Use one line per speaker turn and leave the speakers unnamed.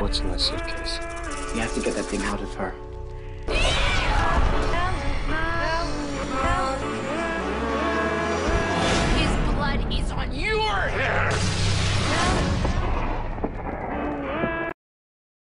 What's in that suitcase?
You have to get that thing out of her. His blood is on your hands!